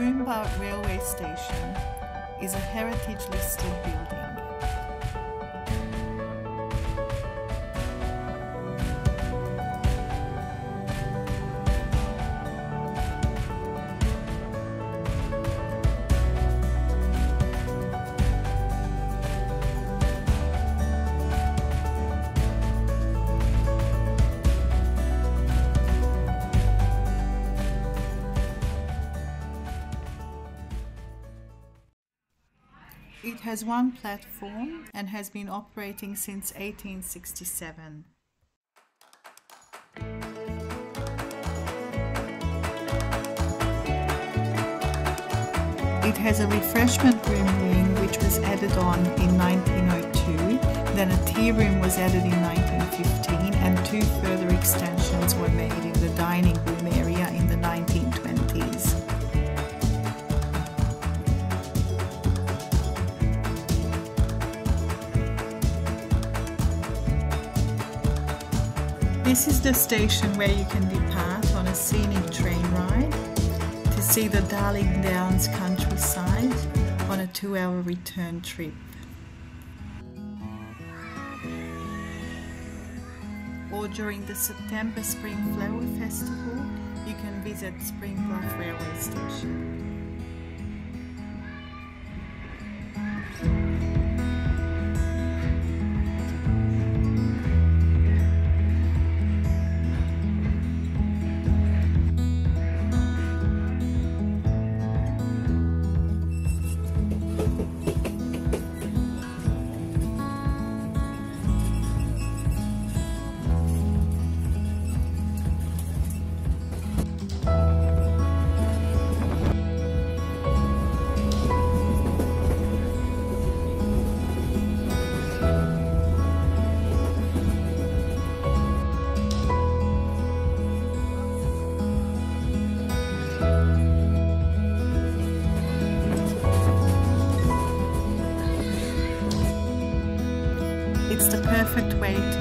Coombe Railway Station is a heritage listed building. It has one platform and has been operating since 1867. It has a refreshment room wing which was added on in 1902, then a tea room was added in 1915 and two further extensions were made in the dining room This is the station where you can depart on a scenic train ride to see the Darling Downs countryside on a two hour return trip. Or during the September Spring Flower Festival, you can visit Spring Bluff Railway Station.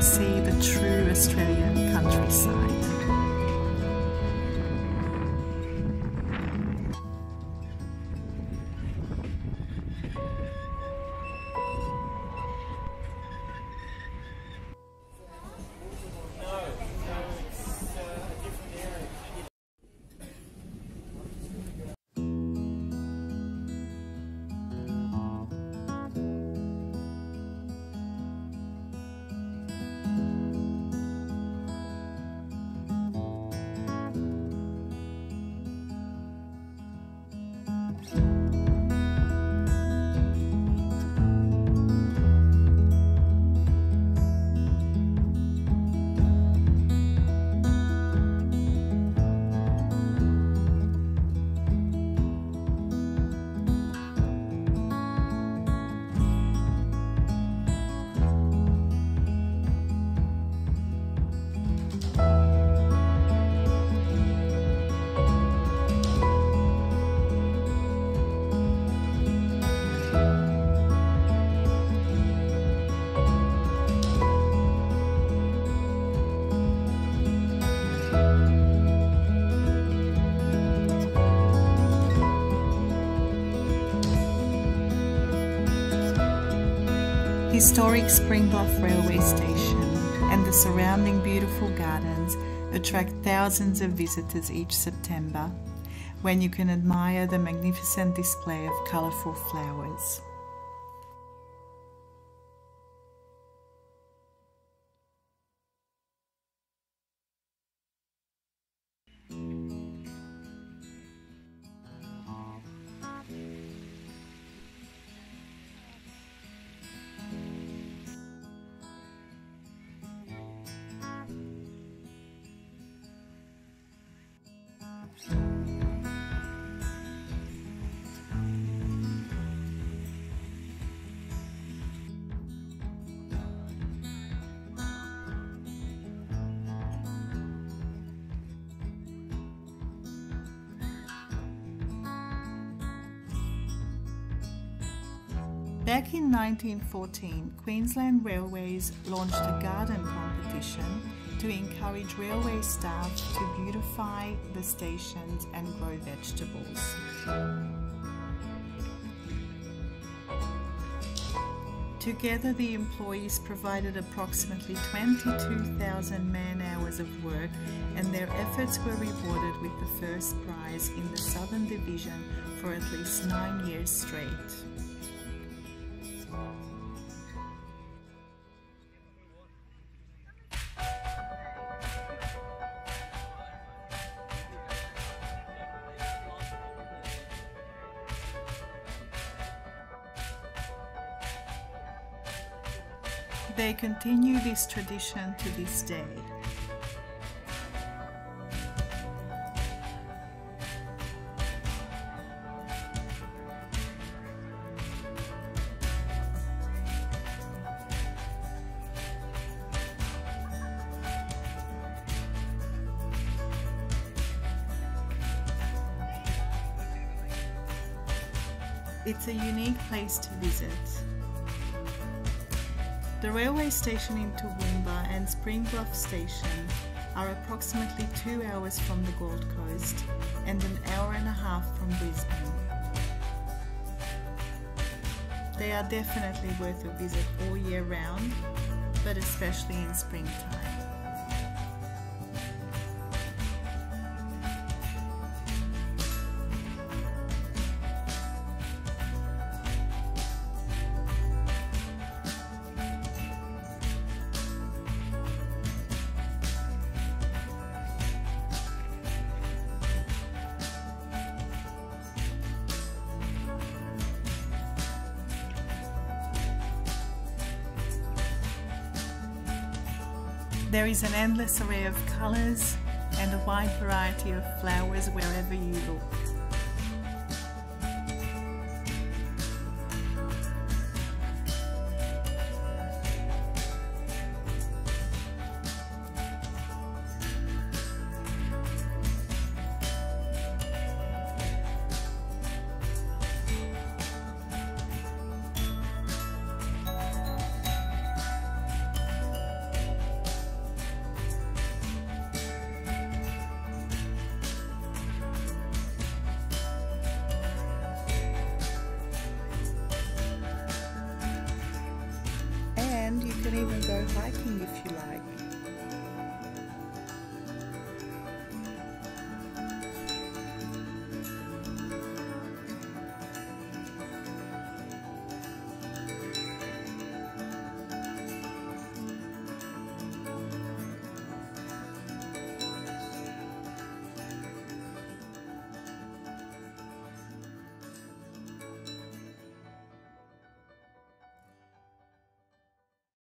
See the true Australian countryside. Historic Spring Bluff Railway Station and the surrounding beautiful gardens attract thousands of visitors each September when you can admire the magnificent display of colourful flowers. Back in 1914, Queensland Railways launched a garden competition to encourage railway staff to beautify the stations and grow vegetables. Together, the employees provided approximately 22,000 man hours of work, and their efforts were rewarded with the first prize in the Southern Division for at least nine years straight. They continue this tradition to this day. It's a unique place to visit. The railway station in Toowoomba and Springbluff Station are approximately two hours from the Gold Coast and an hour and a half from Brisbane. They are definitely worth a visit all year round, but especially in springtime. There is an endless array of colours and a wide variety of flowers wherever you look. and you can even go hiking if you like.